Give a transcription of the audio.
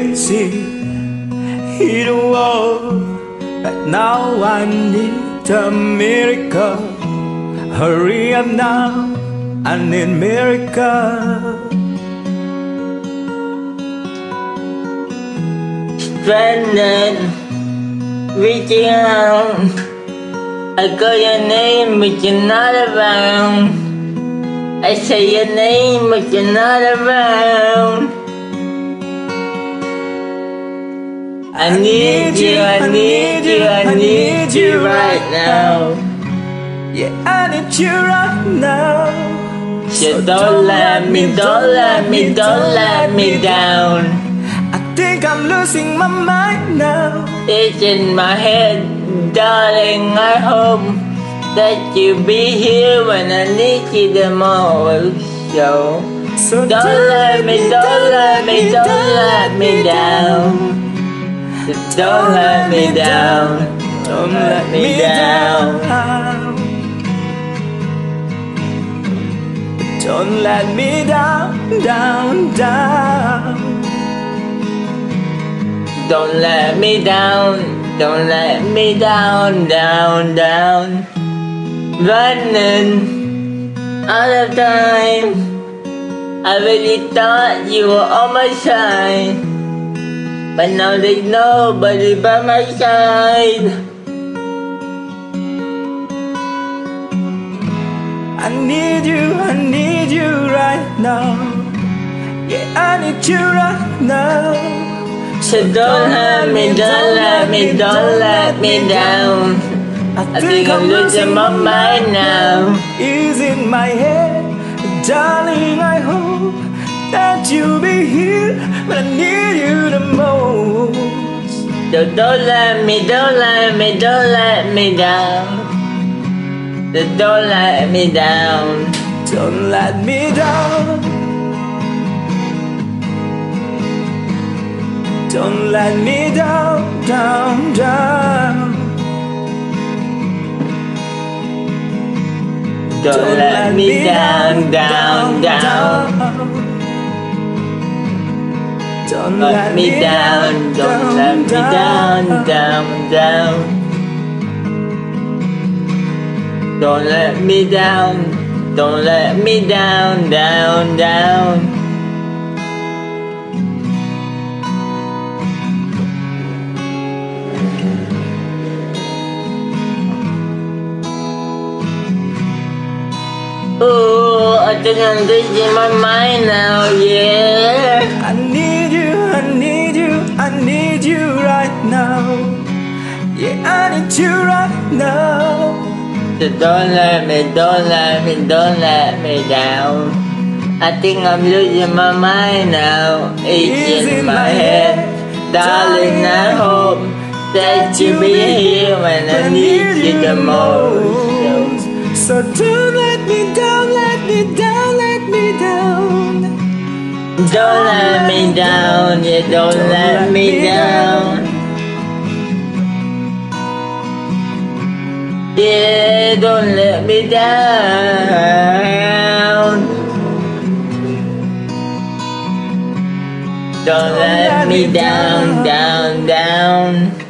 crazy. Hit a wall, but now I need a miracle. Hurry up now, I need miracle. Stranded, reaching out. I call your name, but you're not around. I say your name, but you're not around. I need you, I need you, I need you right now. Yeah, I need you right now. So don't let me, don't let me, don't let me down. I think I'm losing my mind now. It's in my head, darling. I hope that you'll be here when I need you the most. So So don't let me, don't let me, don't let me down. Don't let me down. Don't let me down. Don't let me down, down, down. Don't let me down. Don't let me down, down, down. Running out of time. I really thought you were on my side. But now there's nobody by my side. I need you, I need you right now. Yeah, I need you right now. So don't let me, don't let me, don't let me down. I think I'm losing my mind now. Is in my head, darling. I hope that you'll be here when I need you the most. So don't let me, don't let me, don't let me down. So don't let me down. Don't let me down. Don't let me down, down, down. Don't let me down, down, down. Don't Let me down, don't let me down, down, down. Don't let me down, don't let me down, down, down. Oh, I think I'm losing my mind You right now. So don't let me, don't let me, don't let me down. I think I'm losing my mind now. It's in my head. Darling, I hope that you'll be here when I need you the most. So don't let me down, let me down, let me down. Don't let me down, yeah, don't let me down. Yeah, don't let me down. Don't let me down, down, down.